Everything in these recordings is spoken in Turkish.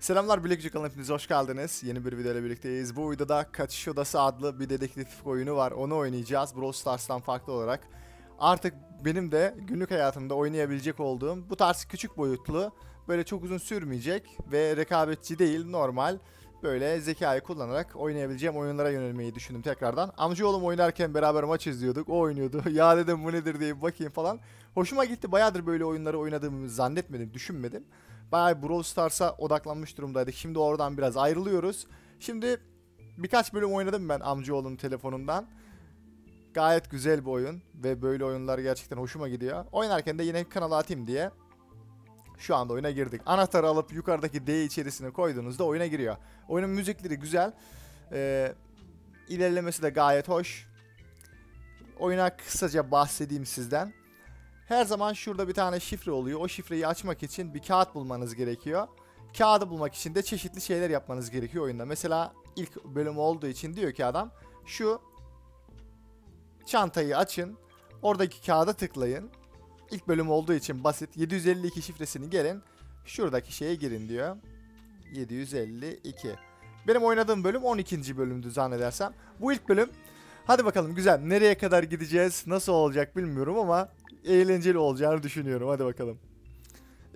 Selamlar Bilekçi kanalına hepiniz hoş geldiniz. Yeni bir videoyla birlikteyiz. Bu videoda Kaçış Odası adlı bir dedektif oyunu var. Onu oynayacağız Brawl Stars'tan farklı olarak. Artık benim de günlük hayatımda oynayabilecek olduğum bu tarz küçük boyutlu, böyle çok uzun sürmeyecek ve rekabetçi değil, normal böyle zekayı kullanarak oynayabileceğim oyunlara yönelmeyi düşündüm tekrardan. Amcaoğlum oynarken beraber maç izliyorduk. O oynuyordu. ya dedim bu nedir diye bakayım falan. Hoşuma gitti. Bayağıdır böyle oyunları oynadığımı zannetmedim, düşünmedim. Bayağı Brawl Stars'a odaklanmış durumdaydık. Şimdi oradan biraz ayrılıyoruz. Şimdi birkaç bölüm oynadım ben amcaoğlunun telefonundan. Gayet güzel bir oyun ve böyle oyunlar gerçekten hoşuma gidiyor. Oynarken de yine kanala atayım diye şu anda oyuna girdik. Anahtarı alıp yukarıdaki D içerisine koyduğunuzda oyuna giriyor. Oyunun müzikleri güzel. Ee, ilerlemesi de gayet hoş. Oyuna kısaca bahsedeyim sizden. Her zaman şurada bir tane şifre oluyor. O şifreyi açmak için bir kağıt bulmanız gerekiyor. Kağıdı bulmak için de çeşitli şeyler yapmanız gerekiyor oyunda. Mesela ilk bölüm olduğu için diyor ki adam şu çantayı açın. Oradaki kağıda tıklayın. İlk bölüm olduğu için basit. 752 şifresini gelin. Şuradaki şeye girin diyor. 752. Benim oynadığım bölüm 12. bölümdü zannedersem. Bu ilk bölüm. Hadi bakalım güzel. Nereye kadar gideceğiz? Nasıl olacak bilmiyorum ama eğlenceli olacağını düşünüyorum. Hadi bakalım.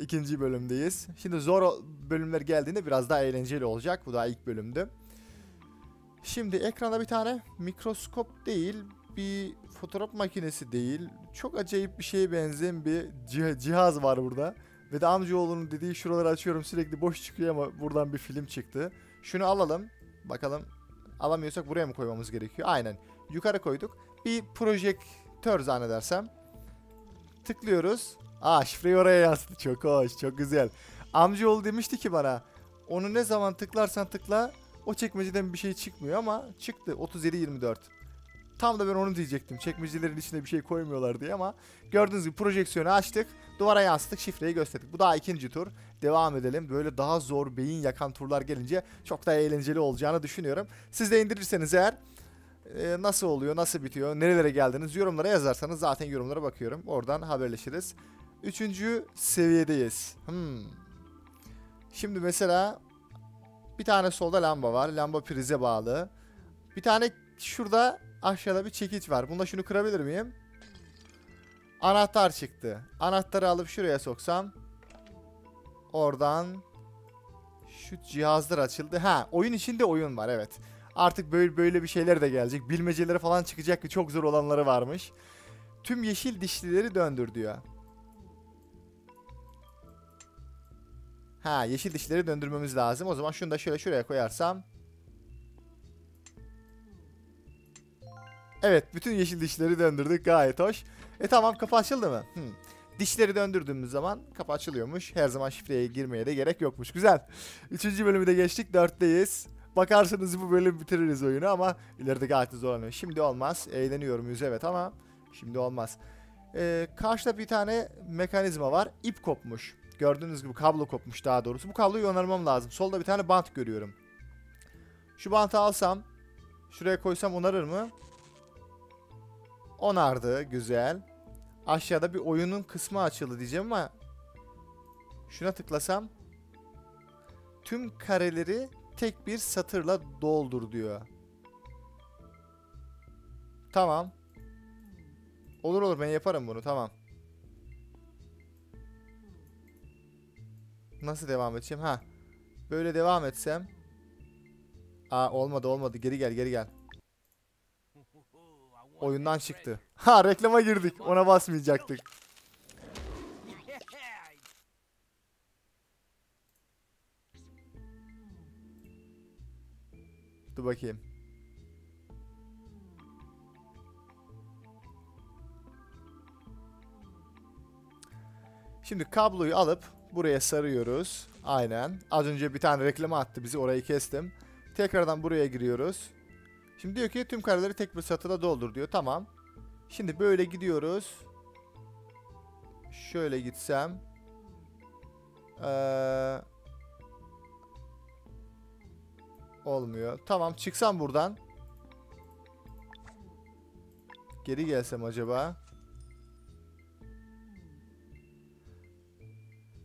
İkinci bölümdeyiz. Şimdi zor bölümler geldiğinde biraz daha eğlenceli olacak. Bu daha ilk bölümdü. Şimdi ekranda bir tane mikroskop değil, bir fotoğraf makinesi değil. Çok acayip bir şeye benzeyen bir cih- cihaz var burada. Ve de amcaoğlunun dediği şuraları açıyorum sürekli boş çıkıyor ama buradan bir film çıktı. Şunu alalım. Bakalım alamıyorsak buraya mı koymamız gerekiyor? Aynen. Yukarı koyduk. Bir projektör zannedersem. Tıklıyoruz. Aa şifreyi oraya yansıttı. Çok hoş, çok güzel. Amcaoğlu demişti ki bana onu ne zaman tıklarsan tıkla o çekmeceden bir şey çıkmıyor ama çıktı 37-24. Tam da ben onu diyecektim. Çekmecelerin içine bir şey koymuyorlar diye ama gördüğünüz gibi projeksiyonu açtık. Duvara yansıttık. Şifreyi gösterdik. Bu daha ikinci tur. Devam edelim. Böyle daha zor beyin yakan turlar gelince çok daha eğlenceli olacağını düşünüyorum. Siz de indirirseniz eğer e, nasıl oluyor, nasıl bitiyor, nerelere geldiniz yorumlara yazarsanız zaten yorumlara bakıyorum. Oradan haberleşiriz. Üçüncü seviyedeyiz. Hmm. Şimdi mesela bir tane solda lamba var. Lamba prize bağlı. Bir tane şurada aşağıda bir çekiç var. Bunda şunu kırabilir miyim? Anahtar çıktı. Anahtarı alıp şuraya soksam. Oradan şu cihazlar açıldı. Ha, oyun içinde oyun var evet. Artık böyle böyle bir şeyler de gelecek. Bilmeceleri falan çıkacak ki çok zor olanları varmış. Tüm yeşil dişlileri döndür diyor. Ha, yeşil dişleri döndürmemiz lazım. O zaman şunu da şöyle şuraya koyarsam. Evet, bütün yeşil dişleri döndürdük. Gayet hoş. E tamam, kapı açıldı mı? Hmm. Dişleri döndürdüğümüz zaman kapı açılıyormuş. Her zaman şifreye girmeye de gerek yokmuş. Güzel. Üçüncü bölümü de geçtik. Dörtteyiz. Bakarsınız bu bölüm bitiririz oyunu ama ileride gayet zorlanıyor. Şimdi olmaz. Eğleniyorum yüz evet ama şimdi olmaz. Ee, karşıda bir tane mekanizma var. İp kopmuş. Gördüğünüz gibi kablo kopmuş daha doğrusu. Bu kabloyu onarmam lazım. Solda bir tane bant görüyorum. Şu bantı alsam, şuraya koysam onarır mı? Onardı. Güzel. Aşağıda bir oyunun kısmı açıldı diyeceğim ama şuna tıklasam tüm kareleri tek bir satırla doldur diyor. Tamam. Olur olur ben yaparım bunu tamam. Nasıl devam edeceğim? Ha. Böyle devam etsem. Aa olmadı olmadı. Geri gel geri gel. Oyundan çıktı. Ha reklama girdik. Ona basmayacaktık. Dur bakayım. Şimdi kabloyu alıp buraya sarıyoruz. Aynen. Az önce bir tane reklama attı bizi orayı kestim. Tekrardan buraya giriyoruz. Şimdi diyor ki tüm kareleri tek bir satırda doldur diyor. Tamam. Şimdi böyle gidiyoruz. Şöyle gitsem. Ee, olmuyor. Tamam çıksam buradan. Geri gelsem acaba?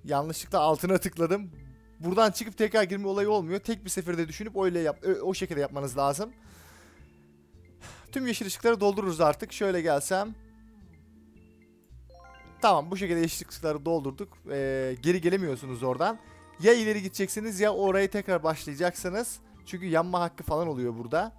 Yanlışlıkla altına tıkladım. buradan çıkıp tekrar girme olayı olmuyor. Tek bir seferde düşünüp öyle yap o şekilde yapmanız lazım. Tüm yeşil ışıkları doldururuz artık. Şöyle gelsem. Tamam bu şekilde yeşil ışıkları doldurduk. Ee, geri gelemiyorsunuz oradan. Ya ileri gideceksiniz ya orayı tekrar başlayacaksınız. Çünkü yanma hakkı falan oluyor burada.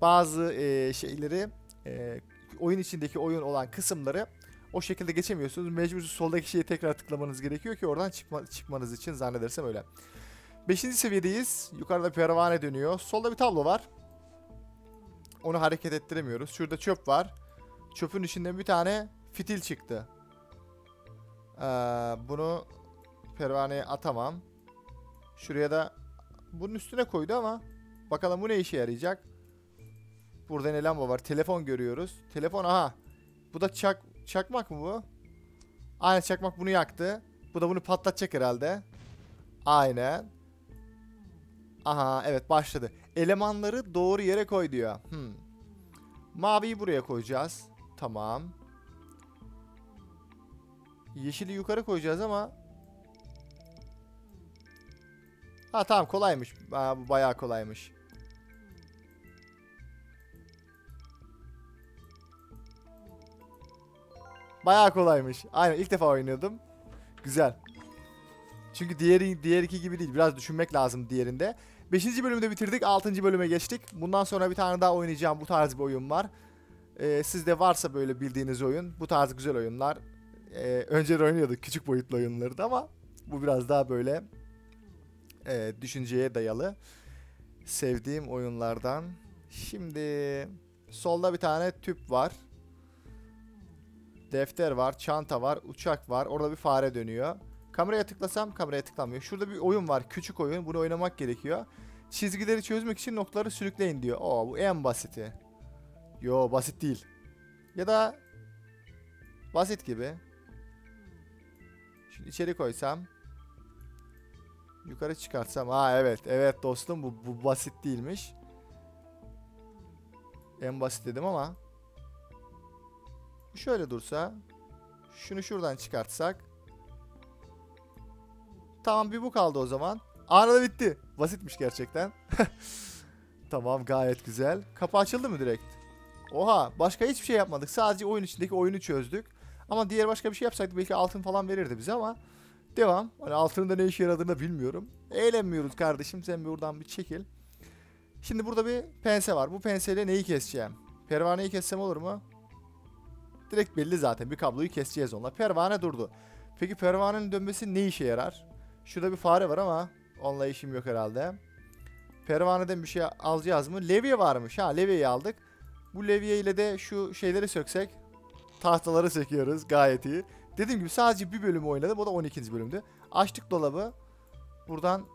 Bazı e, şeyleri e, oyun içindeki oyun olan kısımları o şekilde geçemiyorsunuz. Mecbur soldaki şeyi tekrar tıklamanız gerekiyor ki oradan çıkma, çıkmanız için zannedersem öyle. Beşinci seviyedeyiz. Yukarıda pervane dönüyor. Solda bir tablo var. Onu hareket ettiremiyoruz. Şurada çöp var. Çöpün içinden bir tane fitil çıktı. Ee, bunu pervaneye atamam. Şuraya da bunun üstüne koydu ama bakalım bu ne işe yarayacak. Burada ne lamba var? Telefon görüyoruz. Telefon aha. Bu da çak çakmak mı bu? Aynen çakmak bunu yaktı. Bu da bunu patlatacak herhalde. Aynen. Aha evet başladı. Elemanları doğru yere koy diyor. Hmm. Maviyi buraya koyacağız. Tamam. Yeşili yukarı koyacağız ama Ha tamam kolaymış. Bayağı kolaymış. Bayağı kolaymış. Aynen ilk defa oynuyordum. Güzel. Çünkü diğeri diğer iki gibi değil. Biraz düşünmek lazım diğerinde. Beşinci bölümde bitirdik. Altıncı bölüme geçtik. Bundan sonra bir tane daha oynayacağım. Bu tarz bir oyun var. Ee, sizde varsa böyle bildiğiniz oyun. Bu tarz güzel oyunlar. Ee, önceden oynuyorduk küçük boyutlu oyunları da ama bu biraz daha böyle e, düşünceye dayalı. Sevdiğim oyunlardan. Şimdi solda bir tane tüp var. Defter var, çanta var, uçak var. Orada bir fare dönüyor. Kameraya tıklasam kameraya tıklamıyor. Şurada bir oyun var. Küçük oyun. Bunu oynamak gerekiyor. Çizgileri çözmek için noktaları sürükleyin diyor. Oo bu en basiti. Yo basit değil. Ya da basit gibi. Şimdi içeri koysam. Yukarı çıkartsam. Ha evet. Evet dostum bu, bu basit değilmiş. En basit dedim ama. Şöyle dursa. Şunu şuradan çıkartsak. Tamam bir bu kaldı o zaman. Anında bitti. Basitmiş gerçekten. tamam gayet güzel. Kapı açıldı mı direkt? Oha başka hiçbir şey yapmadık. Sadece oyun içindeki oyunu çözdük. Ama diğer başka bir şey yapsaydık belki altın falan verirdi bize ama devam. Hani altının da ne işe yaradığını bilmiyorum. Eğlenmiyoruz kardeşim sen buradan bir çekil. Şimdi burada bir pense var. Bu penseyle neyi keseceğim? Pervaneyi kessem olur mu? Direkt belli zaten. Bir kabloyu keseceğiz onunla. Pervane durdu. Peki pervanenin dönmesi ne işe yarar? Şurada bir fare var ama onunla işim yok herhalde. Pervaneden bir şey alacağız mı? Levye varmış. Ha levyeyi aldık. Bu levye ile de şu şeyleri söksek. Tahtaları söküyoruz. Gayet iyi. Dediğim gibi sadece bir bölüm oynadım. O da 12. bölümdü. Açtık dolabı. Buradan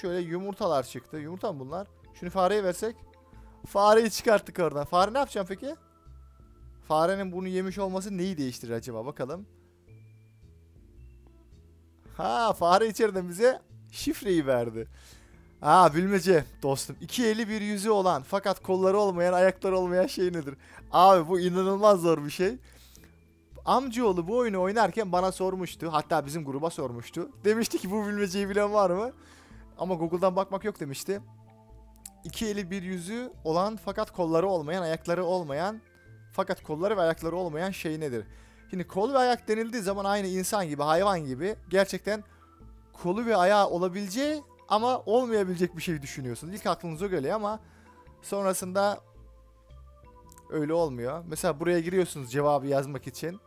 şöyle yumurtalar çıktı. Yumurta mı bunlar? Şunu fareye versek. Fareyi çıkarttık oradan. Fare ne yapacağım peki? Farenin bunu yemiş olması neyi değiştirir acaba? Bakalım. Ha fare içeriden bize şifreyi verdi. Ha bilmece dostum. İki eli bir yüzü olan fakat kolları olmayan ayakları olmayan şey nedir? Abi bu inanılmaz zor bir şey. Amcaoğlu bu oyunu oynarken bana sormuştu. Hatta bizim gruba sormuştu. Demişti ki bu bilmeceyi bilen var mı? Ama Google'dan bakmak yok demişti. İki eli bir yüzü olan fakat kolları olmayan, ayakları olmayan fakat kolları ve ayakları olmayan şey nedir? Şimdi kol ve ayak denildiği zaman aynı insan gibi, hayvan gibi gerçekten kolu ve ayağı olabileceği ama olmayabilecek bir şey düşünüyorsunuz. İlk aklınıza geliyor ama sonrasında öyle olmuyor. Mesela buraya giriyorsunuz cevabı yazmak için.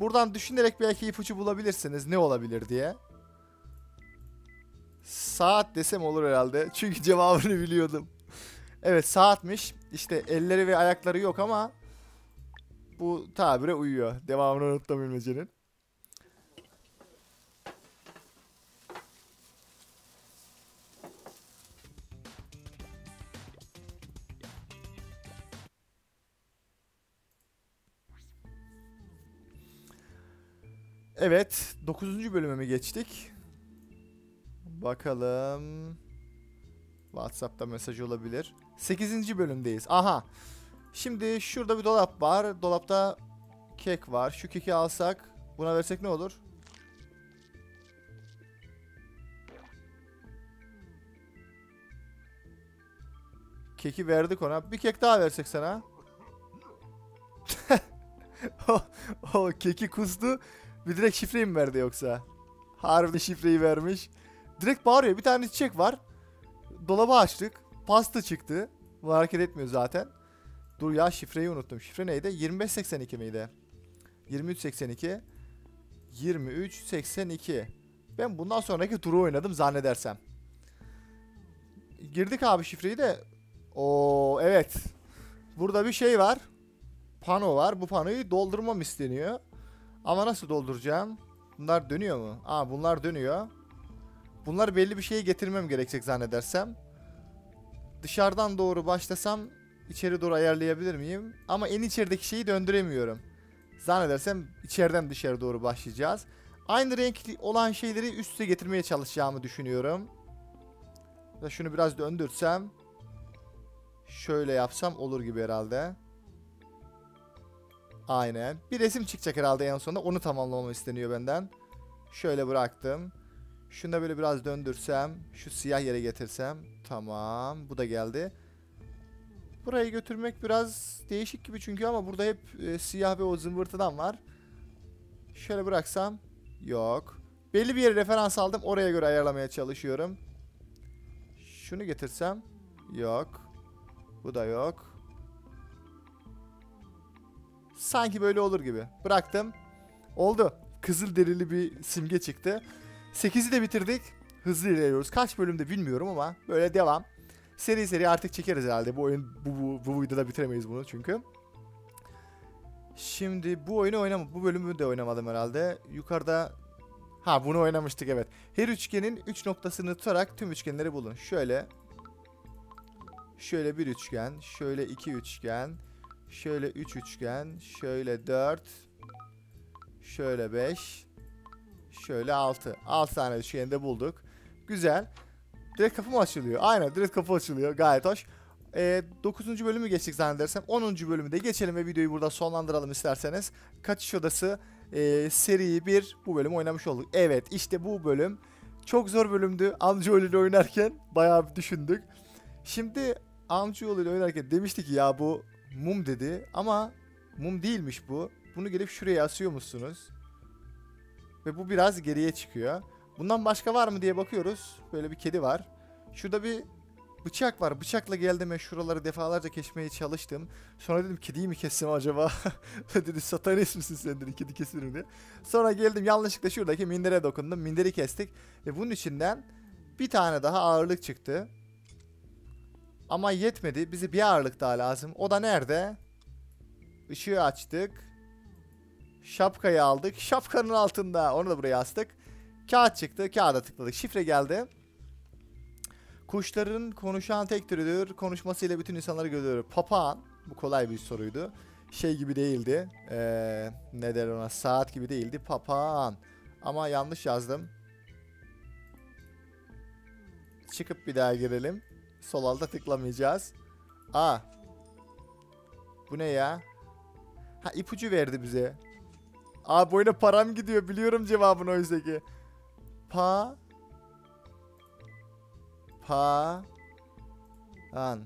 Buradan düşünerek belki ipucu bulabilirsiniz ne olabilir diye. Saat desem olur herhalde. Çünkü cevabını biliyordum. Evet saatmiş. İşte elleri ve ayakları yok ama bu tabire uyuyor. Devamını unuttum bilmecenin. Evet. 9. bölüme mi geçtik? Bakalım. Whatsapp'ta mesaj olabilir. 8. bölümdeyiz. Aha. Şimdi şurada bir dolap var. Dolapta kek var. Şu keki alsak buna versek ne olur? Keki verdik ona. Bir kek daha versek sana. o, o keki kustu. Bir direkt şifreyi mi verdi yoksa? Harbiden şifreyi vermiş. Direkt bağırıyor. Bir tane çiçek var. Dolabı açtık. Pasta çıktı. Bu hareket etmiyor zaten. Dur ya şifreyi unuttum. Şifre neydi? 2582 miydi? 2382 2382 Ben bundan sonraki turu oynadım zannedersem. Girdik abi şifreyi de. Oo evet. Burada bir şey var. Pano var. Bu panoyu doldurmam isteniyor. Ama nasıl dolduracağım? Bunlar dönüyor mu? Aa bunlar dönüyor. Bunlar belli bir şeye getirmem gerekecek zannedersem. Dışarıdan doğru başlasam içeri doğru ayarlayabilir miyim? Ama en içerideki şeyi döndüremiyorum. Zannedersem içeriden dışarı doğru başlayacağız. Aynı renkli olan şeyleri üst üste getirmeye çalışacağımı düşünüyorum. Şunu biraz döndürsem. Şöyle yapsam olur gibi herhalde. Aynen. Bir resim çıkacak herhalde en sonunda. Onu tamamlamamı isteniyor benden. Şöyle bıraktım. Şunu da böyle biraz döndürsem. Şu siyah yere getirsem. Tamam. Bu da geldi. Burayı götürmek biraz değişik gibi çünkü ama burada hep e, siyah ve o zımbırtıdan var. Şöyle bıraksam. Yok. Belli bir yere referans aldım. Oraya göre ayarlamaya çalışıyorum. Şunu getirsem. Yok. Bu da yok. Sanki böyle olur gibi. Bıraktım. Oldu. Kızıl derili bir simge çıktı. 8'i de bitirdik. Hızlı ilerliyoruz. Kaç bölümde bilmiyorum ama böyle devam. Seri seri artık çekeriz herhalde. Bu oyun bu, bu, bu videoda bitiremeyiz bunu çünkü. Şimdi bu oyunu oynamadım. Bu bölümü de oynamadım herhalde. Yukarıda Ha bunu oynamıştık evet. Her üçgenin 3 üç noktasını tutarak tüm üçgenleri bulun. Şöyle. Şöyle bir üçgen. Şöyle iki üçgen. Şöyle 3 üç üçgen. Şöyle 4. Şöyle 5. Şöyle 6. 6 tane üçgeni de bulduk. Güzel. Direkt kapı mı açılıyor? Aynen direkt kapı açılıyor. Gayet hoş. Ee, 9. bölümü geçtik zannedersem. 10. bölümü de geçelim ve videoyu burada sonlandıralım isterseniz. Kaçış odası e, seri 1 bu bölüm oynamış olduk. Evet işte bu bölüm çok zor bölümdü. Amcaoğlu ile oynarken bayağı bir düşündük. Şimdi Amcaoğlu ile oynarken demiştik ya bu mum dedi ama mum değilmiş bu. Bunu gelip şuraya asıyormuşsunuz. Ve bu biraz geriye çıkıyor. Bundan başka var mı diye bakıyoruz. Böyle bir kedi var. Şurada bir bıçak var. Bıçakla geldim ve şuraları defalarca kesmeye çalıştım. Sonra dedim kediyi mi kessem acaba? dedi satanist misin sen dedi kedi kesilir diye. Sonra geldim yanlışlıkla şuradaki mindere dokundum. Minderi kestik. Ve bunun içinden bir tane daha ağırlık çıktı. Ama yetmedi. Bize bir ağırlık daha lazım. O da nerede? Işığı açtık. Şapkayı aldık. Şapkanın altında. Onu da buraya astık. Kağıt çıktı. Kağıda tıkladık. Şifre geldi. Kuşların konuşan tek türüdür. Konuşmasıyla bütün insanları görüyor. Papağan. Bu kolay bir soruydu. Şey gibi değildi. Ee, ne der ona? Saat gibi değildi. Papağan. Ama yanlış yazdım. Çıkıp bir daha girelim. Sol alta tıklamayacağız. Aa. Bu ne ya? Ha ipucu verdi bize. Aa boyuna param gidiyor. Biliyorum cevabını oysa ki. Pa Pa An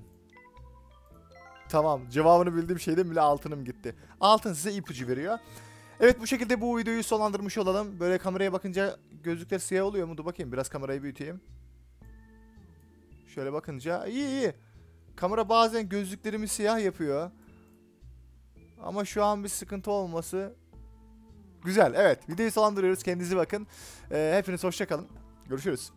Tamam cevabını bildiğim şeyden bile altınım gitti. Altın size ipucu veriyor. Evet bu şekilde bu videoyu sonlandırmış olalım. Böyle kameraya bakınca gözlükler siyah oluyor mu? Dur bakayım biraz kamerayı büyüteyim. Şöyle bakınca iyi iyi. Kamera bazen gözlüklerimi siyah yapıyor. Ama şu an bir sıkıntı olması güzel. Evet videoyu sonlandırıyoruz. Kendinize bakın. Ee, hepiniz hoşçakalın. Görüşürüz.